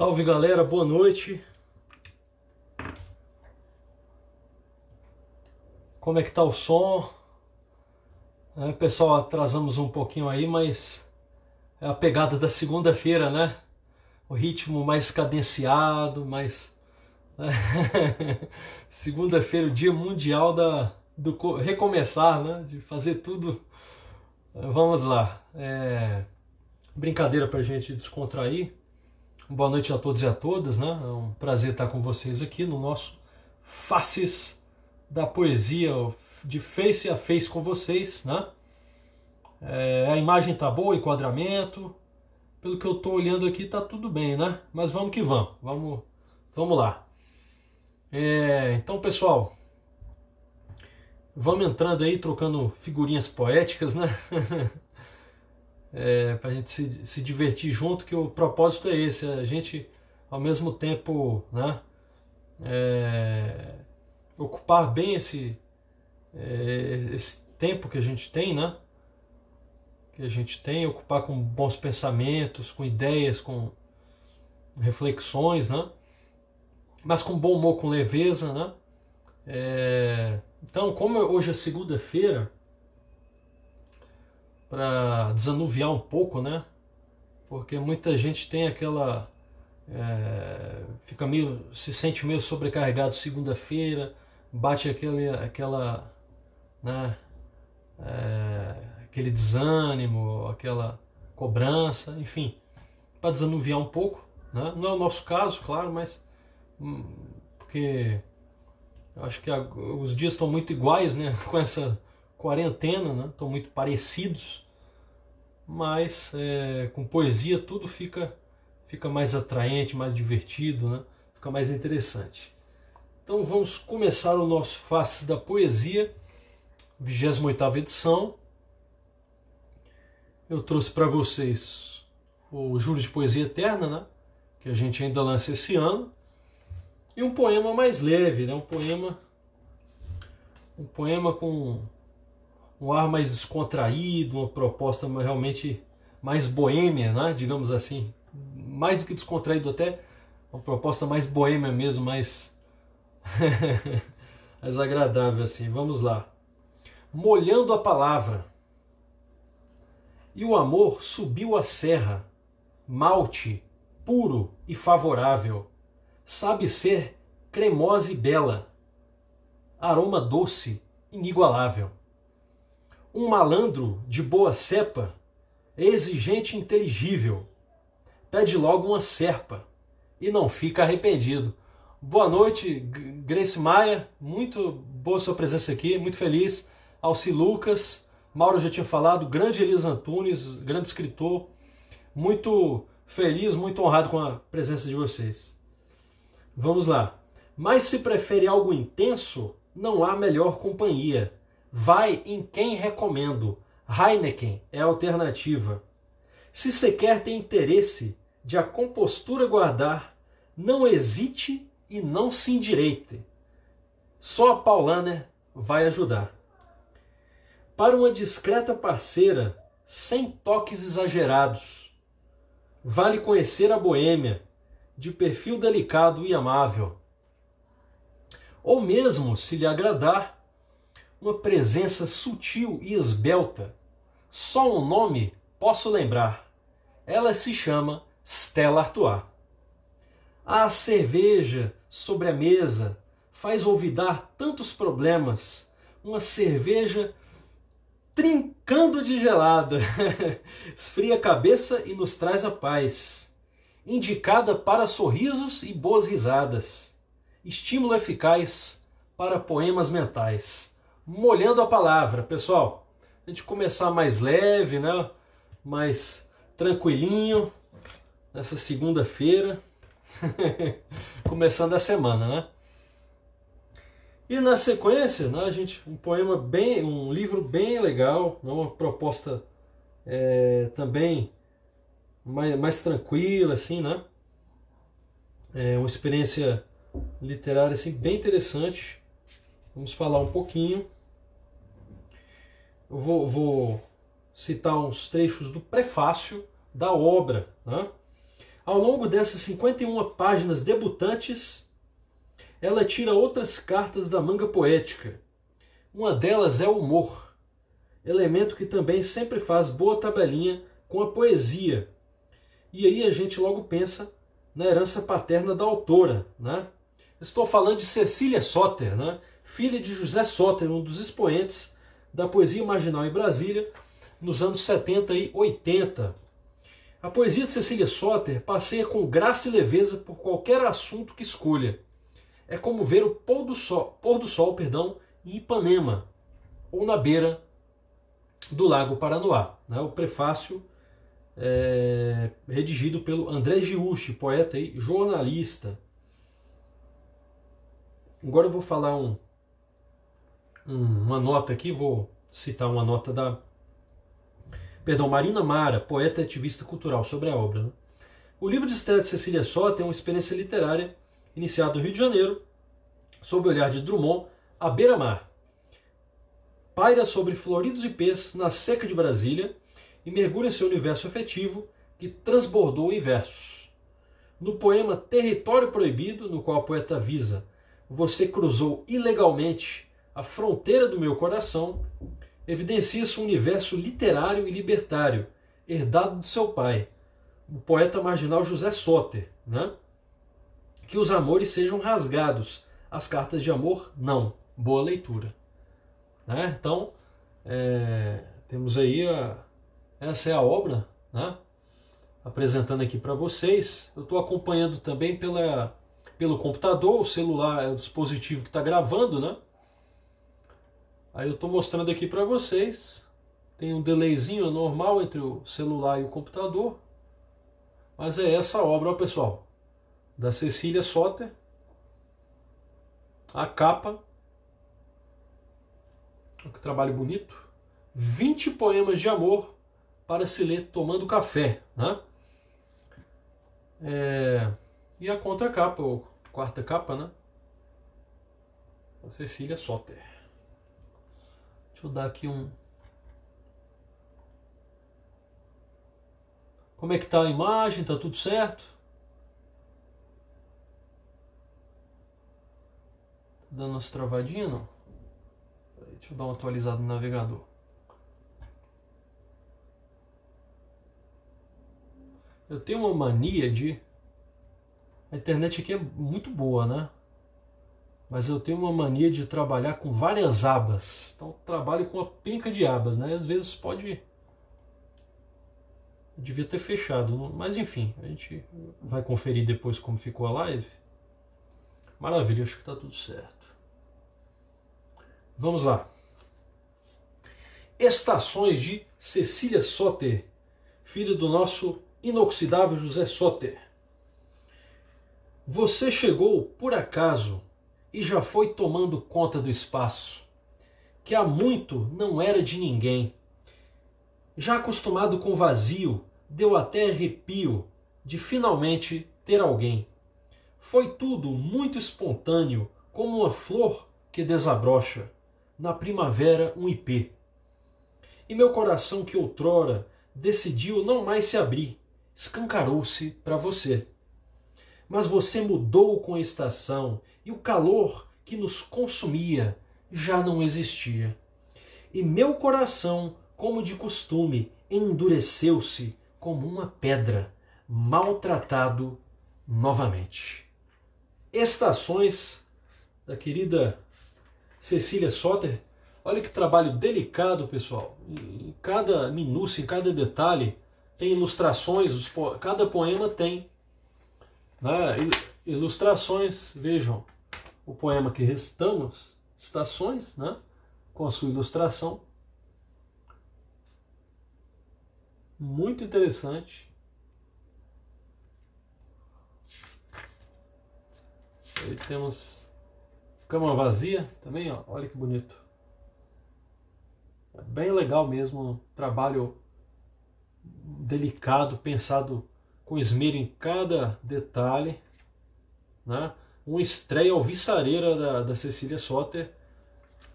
Salve galera, boa noite. Como é que tá o som? É, pessoal, atrasamos um pouquinho aí, mas é a pegada da segunda-feira, né? O ritmo mais cadenciado, mais. segunda-feira, o dia mundial da, do recomeçar, né? De fazer tudo. Vamos lá. É... Brincadeira pra gente descontrair. Boa noite a todos e a todas, né? É um prazer estar com vocês aqui no nosso Faces da Poesia, de face a face com vocês, né? É, a imagem tá boa, enquadramento. Pelo que eu tô olhando aqui, tá tudo bem, né? Mas vamos que vamos, vamos, vamos lá. É, então, pessoal, vamos entrando aí, trocando figurinhas poéticas, né? é, para a gente se, se divertir junto, que o propósito é esse, a gente ao mesmo tempo né, é, ocupar bem esse, é, esse tempo que a gente tem, né? Que a gente tem, ocupar com bons pensamentos, com ideias, com reflexões, né? Mas com bom humor, com leveza, né? É, então, como hoje é segunda-feira, para desanuviar um pouco, né? Porque muita gente tem aquela. É, fica meio. se sente meio sobrecarregado segunda-feira, bate aquele, aquela. Né? É, aquele desânimo, aquela cobrança, enfim, para desanuviar um pouco. Né? Não é o nosso caso, claro, mas. Hum, porque eu acho que os dias estão muito iguais né? com essa quarentena, né? estão muito parecidos, mas é, com poesia tudo fica, fica mais atraente, mais divertido, né? fica mais interessante. Então vamos começar o nosso Faces da Poesia, 28 edição. Eu trouxe para vocês o Júlio de Poesia Eterna, né? que a gente ainda lança esse ano, e um poema mais leve, né? um poema um poema com um ar mais descontraído, uma proposta realmente mais boêmia, né? digamos assim. Mais do que descontraído até, uma proposta mais boêmia mesmo, mais, mais agradável assim. Vamos lá. Molhando a palavra. E o amor subiu a serra, malte, puro e favorável. Sabe ser cremosa e bela, aroma doce, inigualável um malandro de boa cepa, exigente e inteligível, pede logo uma serpa e não fica arrependido. Boa noite, Grace Maia, muito boa sua presença aqui, muito feliz. Alci Lucas, Mauro já tinha falado, grande Elias Antunes, grande escritor, muito feliz, muito honrado com a presença de vocês. Vamos lá. Mas se prefere algo intenso, não há melhor companhia vai em quem recomendo. Heineken é a alternativa. Se sequer tem interesse de a compostura guardar, não hesite e não se endireite. Só a Paulaner vai ajudar. Para uma discreta parceira, sem toques exagerados, vale conhecer a boêmia, de perfil delicado e amável. Ou mesmo, se lhe agradar, uma presença sutil e esbelta. Só um nome posso lembrar. Ela se chama Stella Artois. A cerveja sobre a mesa faz olvidar tantos problemas. Uma cerveja trincando de gelada. Esfria a cabeça e nos traz a paz. Indicada para sorrisos e boas risadas. Estímulo eficaz para poemas mentais molhando a palavra, pessoal. A gente começar mais leve, né? Mais tranquilinho nessa segunda-feira, começando a semana, né? E na sequência, né, a gente um poema bem, um livro bem legal, né, uma proposta é, também mais, mais tranquila, assim, né? É uma experiência literária assim bem interessante. Vamos falar um pouquinho. Eu vou, vou citar uns trechos do prefácio da obra. Né? Ao longo dessas 51 páginas debutantes, ela tira outras cartas da manga poética. Uma delas é o humor, elemento que também sempre faz boa tabelinha com a poesia. E aí a gente logo pensa na herança paterna da autora, né? Estou falando de Cecília Soter, né? Filha de José Soter, um dos expoentes da poesia marginal em Brasília nos anos 70 e 80. A poesia de Cecília Soter passeia com graça e leveza por qualquer assunto que escolha. É como ver o pôr do sol, pôr do sol perdão, em Ipanema, ou na beira do Lago Paranoá. Né? O prefácio é redigido pelo André Giusti, poeta e jornalista. Agora eu vou falar um, uma nota aqui, vou citar uma nota da perdão, Marina Mara, poeta e ativista cultural, sobre a obra. Né? O livro de estreia de Cecília Sota é uma experiência literária iniciada no Rio de Janeiro, sob o olhar de Drummond, à beira-mar. Paira sobre floridos ipês na seca de Brasília e mergulha em seu universo afetivo que transbordou em versos. No poema Território Proibido, no qual o poeta avisa Você cruzou ilegalmente a fronteira do meu coração, evidencia-se um universo literário e libertário, herdado de seu pai, o poeta marginal José Soter, né? Que os amores sejam rasgados, as cartas de amor não. Boa leitura. Né? Então, é, temos aí a, essa é a obra, né? apresentando aqui para vocês. Eu estou acompanhando também pela, pelo computador, o celular é o dispositivo que está gravando, né? Aí eu estou mostrando aqui para vocês. Tem um delayzinho normal entre o celular e o computador. Mas é essa obra, ó, pessoal, da Cecília Soter. A capa. Que trabalho bonito. 20 poemas de amor para se ler tomando café. Né? É... E a contracapa, ou quarta capa, né? A Cecília Soter. Deixa eu dar aqui um. Como é que tá a imagem? Tá tudo certo? Tá dando umas travadinhas não? Deixa eu dar uma atualizada no navegador. Eu tenho uma mania de. A internet aqui é muito boa, né? Mas eu tenho uma mania de trabalhar com várias abas. Então trabalho com uma penca de abas, né? Às vezes pode eu devia ter fechado, mas enfim, a gente vai conferir depois como ficou a live. Maravilha, acho que está tudo certo. Vamos lá. Estações de Cecília Soter, filha do nosso inoxidável José Soter. Você chegou por acaso e já foi tomando conta do espaço, que há muito não era de ninguém. Já acostumado com o vazio, deu até arrepio de finalmente ter alguém. Foi tudo muito espontâneo, como uma flor que desabrocha, na primavera um ipê. E meu coração que outrora decidiu não mais se abrir, escancarou-se para você. Mas você mudou com a estação e o calor que nos consumia já não existia. E meu coração, como de costume, endureceu-se como uma pedra, maltratado novamente. Estações da querida Cecília Soter. Olha que trabalho delicado, pessoal. Em cada minúcia, em cada detalhe, tem ilustrações, cada poema tem né, ilustrações. Vejam, o poema que recitamos, Estações, né? com a sua ilustração. Muito interessante. Aí temos cama vazia também, ó. olha que bonito. É bem legal mesmo, trabalho delicado, pensado com esmero em cada detalhe. Né? uma estreia alvissareira da, da Cecília Soter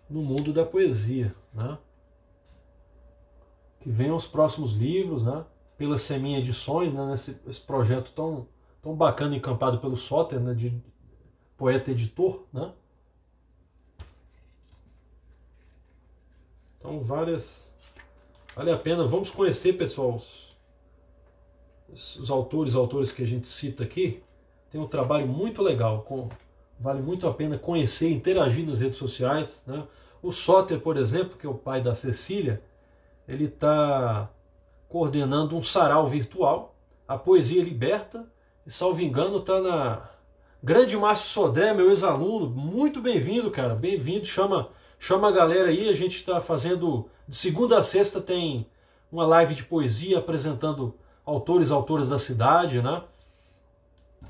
no mundo da poesia. Né? Que venham os próximos livros, né? pela Seminha Edições, né, nesse esse projeto tão, tão bacana encampado pelo Soter, né, de poeta editor, né? Então várias vale a pena, vamos conhecer, pessoal, os, autores, autores que a gente cita aqui, tem um trabalho muito legal, com, vale muito a pena conhecer, interagir nas redes sociais, né? O Soter, por exemplo, que é o pai da Cecília, ele está coordenando um sarau virtual, a Poesia Liberta, e salvo engano está na Grande Márcio Sodré, meu ex-aluno, muito bem-vindo, cara, bem-vindo, chama, chama a galera aí, a gente está fazendo, de segunda a sexta tem uma live de poesia apresentando autores, autores da cidade, né?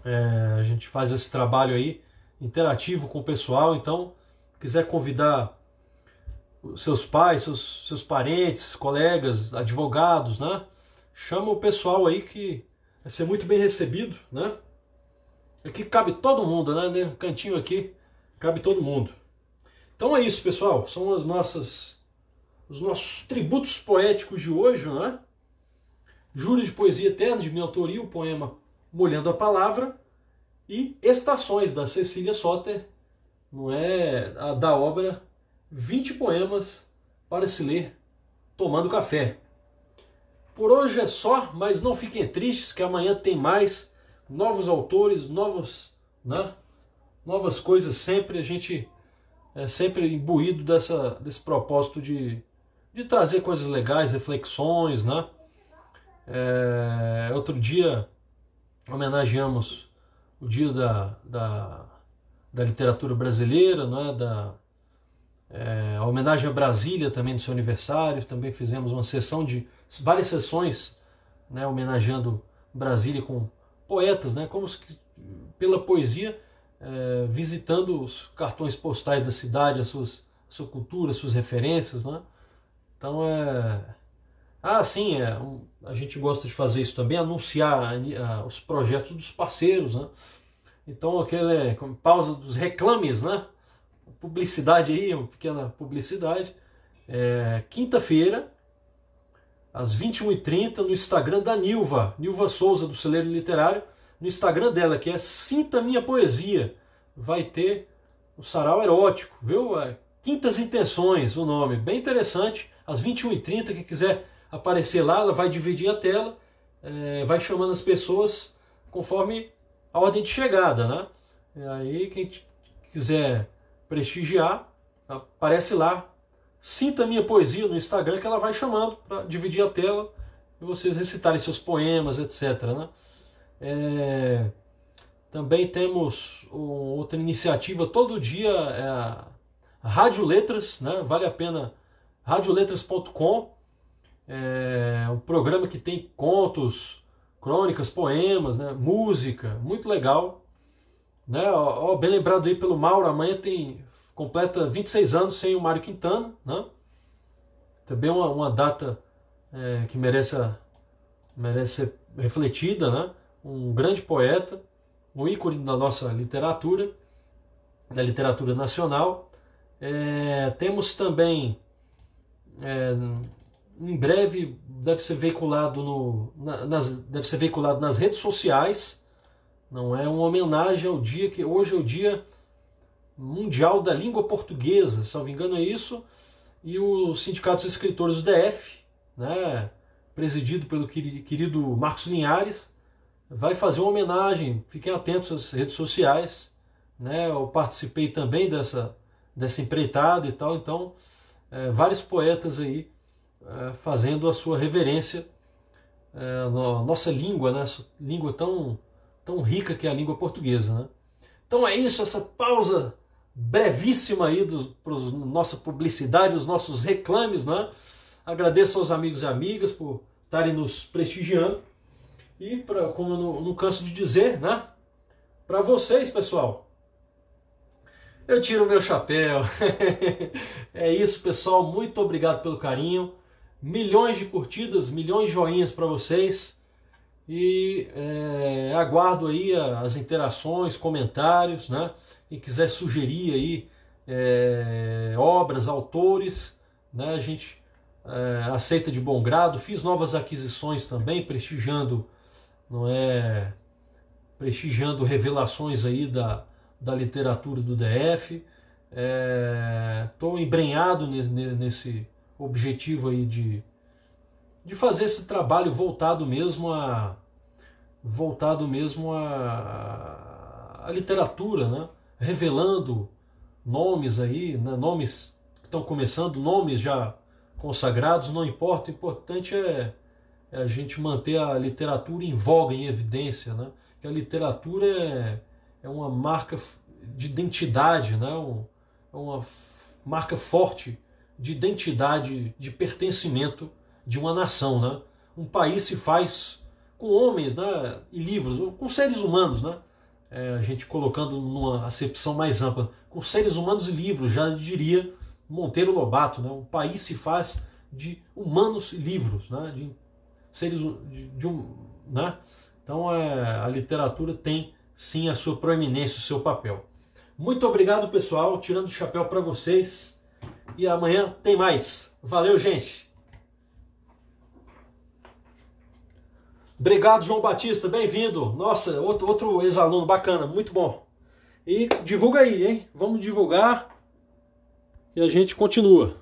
É, a gente faz esse trabalho aí interativo com o pessoal, então quiser convidar seus pais, seus, seus parentes, colegas, advogados, né? Chama o pessoal aí que vai ser muito bem recebido, né? Aqui cabe todo mundo, né? No cantinho aqui cabe todo mundo. Então é isso, pessoal. São as nossas os nossos tributos poéticos de hoje, né? Júri de Poesia Eterna, de minha autoria, o poema Molhando a Palavra, e Estações, da Cecília Soter, não é? A, da obra 20 poemas para se ler tomando café. Por hoje é só, mas não fiquem tristes que amanhã tem mais novos autores, novos, né? novas coisas sempre. A gente é sempre imbuído dessa, desse propósito de, de trazer coisas legais, reflexões. Né? É, outro dia homenageamos o dia da, da, da literatura brasileira, né? da, é, a homenagem a Brasília também no seu aniversário, também fizemos uma sessão de várias sessões, né, homenageando Brasília com poetas, né, como se, pela poesia, é, visitando os cartões postais da cidade, as suas, a sua cultura, as suas referências, né? Então é ah, sim, é, a gente gosta de fazer isso também, anunciar a, a, os projetos dos parceiros, né? Então aquele pausa dos reclames, né? publicidade aí, uma pequena publicidade. É, Quinta-feira, às 21h30, no Instagram da Nilva, Nilva Souza, do Celeiro Literário, no Instagram dela, que é Sinta Minha Poesia. Vai ter o sarau erótico, viu? É, Quintas Intenções, o nome, bem interessante. Às 21h30, quem quiser aparecer lá, ela vai dividir a tela, é, vai chamando as pessoas conforme a ordem de chegada, né? E aí, quem quiser prestigiar, aparece lá. Sinta minha poesia no Instagram que ela vai chamando para dividir a tela e vocês recitarem seus poemas, etc. Né? É, também temos outra iniciativa todo dia, é a Rádio Letras, né? vale a pena, radioletras.com, é um programa que tem contos, crônicas, poemas, né? música, muito legal. Né? Ó, bem lembrado aí pelo Mauro, amanhã tem completa 26 anos sem o Mário Quintana, né? Também uma, uma data é, que merece, merece ser refletida, né? Um grande poeta, um ícone da nossa literatura, da literatura nacional. É, temos também, é, em breve, deve ser veiculado no, nas, deve ser veiculado nas redes sociais. Não é uma homenagem ao dia que hoje é o dia mundial da língua portuguesa, se não me engano é isso, e o Sindicato dos Escritores do DF, né, presidido pelo querido Marcos Linhares, vai fazer uma homenagem, fiquem atentos às redes sociais, né, eu participei também dessa, dessa empreitada e tal, então é, vários poetas aí fazendo a sua reverência é, na nossa língua, né, língua tão tão rica que é a língua portuguesa. Né? Então é isso, essa pausa brevíssima aí para nossa publicidade, os nossos reclames. Né? Agradeço aos amigos e amigas por estarem nos prestigiando. E, pra, como eu não, não canso de dizer, né? para vocês, pessoal, eu tiro o meu chapéu. é isso, pessoal. Muito obrigado pelo carinho. Milhões de curtidas, milhões de joinhas para vocês e é, aguardo aí as interações, comentários, né? Quem quiser sugerir aí é, obras, autores, né? A gente é, aceita de bom grado. Fiz novas aquisições também, prestigiando, não é, prestigiando revelações aí da, da literatura do DF. Estou é, embrenhado nesse objetivo aí de, de fazer esse trabalho voltado mesmo a voltado mesmo a, a literatura, né? revelando nomes aí, né? nomes que estão começando, nomes já consagrados, não importa, o importante é, é, a gente manter a literatura em voga, em evidência, né? que a literatura é, é uma marca de identidade, né? É uma marca forte de identidade, de pertencimento de uma nação. Né? Um país se faz com homens né? e livros, com seres humanos, né? É, a gente colocando numa acepção mais ampla, com seres humanos e livros, já diria Monteiro Lobato, né? um país se faz de humanos e livros, né? de seres de, de um, né? Então é, a literatura tem sim a sua proeminência, o seu papel. Muito obrigado, pessoal. Tirando o chapéu para vocês. E amanhã tem mais. Valeu, gente. Obrigado, João Batista. Bem-vindo. Nossa, outro, outro ex-aluno bacana. Muito bom. E divulga aí, hein? Vamos divulgar. E a gente continua.